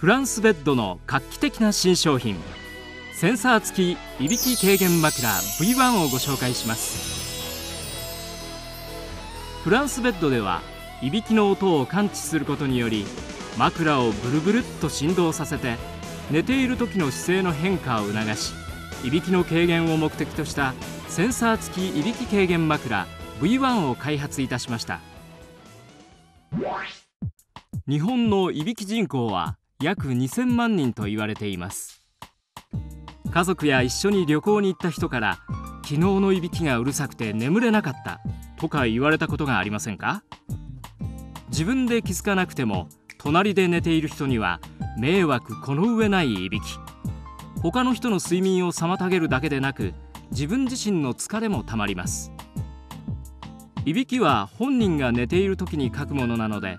フランスベッドの画期的な新商品。センサー付きいびき軽減枕 V1 をご紹介します。フランスベッドではいびきの音を感知することにより枕をブルブルっと振動させて寝ている時の姿勢の変化を促しいびきの軽減を目的としたセンサー付きいびき軽減枕 V1 を開発いたしました。日本のいびき人口は約2000万人と言われています。家族や一緒に旅行に行った人から昨日のいびきがうるさくて眠れなかったとか言われたことがありませんか？自分で気づかなくても隣で寝ている人には迷惑この上ないいびき。他の人の睡眠を妨げるだけでなく自分自身の疲れもたまります。いびきは本人が寝ている時に書くものなので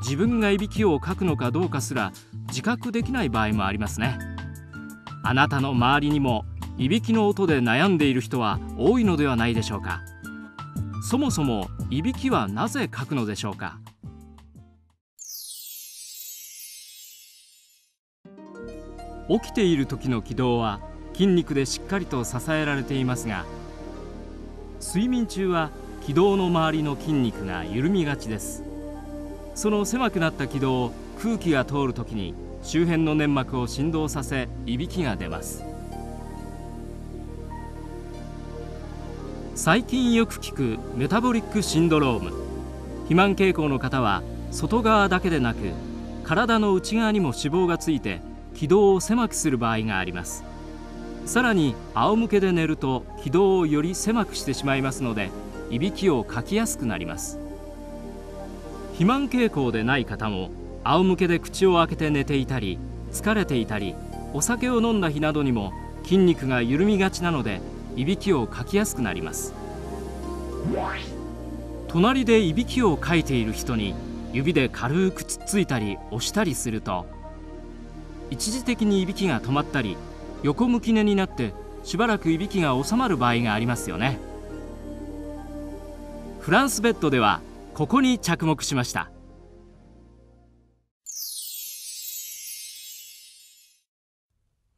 自分がいびきをかくのかどうかすら自覚できない場合もありますね。あなたの周りにもいびきの音で悩んでいる人は多いのではないでしょうか。そもそもいびきはなぜかくのでしょうか。起きている時の軌道は筋肉でしっかりと支えられていますが睡眠中は気道の周りの筋肉が緩みがちです。その狭くなった気道を空気が通るときに周辺の粘膜を振動させいびきが出ます。最近よく聞くメタボリックシンドローム。肥満傾向の方は外側だけでなく体の内側にも脂肪がついて気道を狭くする場合があります。さらに仰向けで寝ると気道をより狭くしてしまいますのでいびきをかきやすくなります。肥満傾向でない方も仰向けで口を開けて寝ていたり疲れていたりお酒を飲んだ日などにも筋肉が緩みがちなのでいびきをかきやすくなります。隣でいびきをかいている人に指で軽くつっついたり押したりすると一時的にいびきが止まったり横向き寝になってしばらくいびきが収まる場合がありますよね。フランスベッドではここに着目しました。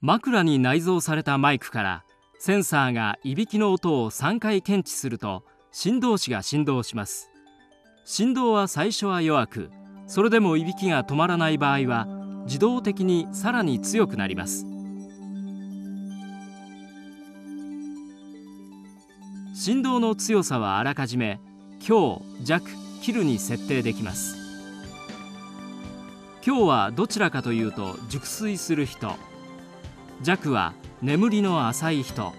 枕に内蔵されたマイクからセンサーがいびきの音を3回検知すると振動子が振動します。振動は最初は弱くそれでもいびきが止まらない場合は自動的にさらに強くなります。振動の強さはあらかじめ強弱キルに設定できます。今日はどちらかというと熟睡する人。弱は眠りの浅い人。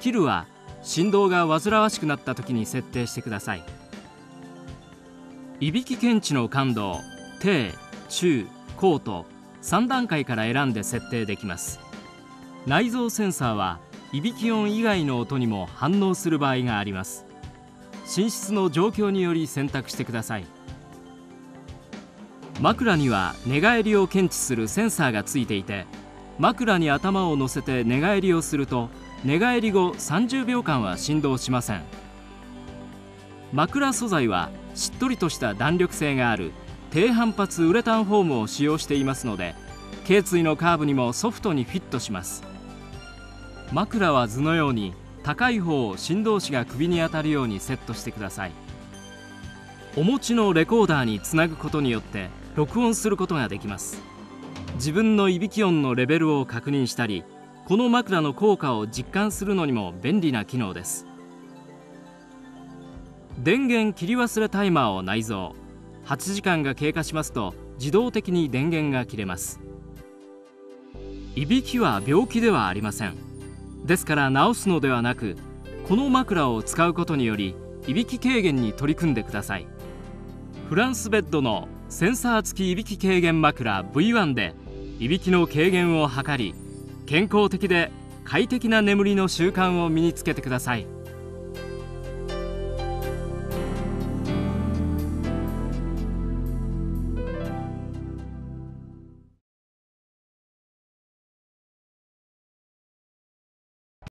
キルは振動が煩わしくなった時に設定してください。いびき検知の感度を低中高と3段階から選んで設定できます。内蔵センサーはいびき音以外の音にも反応する場合があります。寝室の状況により選択してください。枕には寝返りを検知するセンサーがついていて枕に頭を乗せて寝返りをすると寝返り後30秒間は振動しません。枕素材はしっとりとした弾力性がある低反発ウレタンフォームを使用していますので頸椎のカーブにもソフトにフィットします。枕は図のように高い方を振動子が首に当たるようにセットしてください。お持ちのレコーダーにつなぐことによって録音することができます。自分のいびき音のレベルを確認したりこの枕の効果を実感するのにも便利な機能です。電源切り忘れタイマーを内蔵。8時間が経過しますと自動的に電源が切れます。いびきは病気ではありません。ですから治すのではなくこの枕を使うことによりいびき軽減に取り組んでください。フランスベッドのセンサー付きいびき軽減枕 V1 でいびきの軽減を図り健康的で快適な眠りの習慣を身につけてください。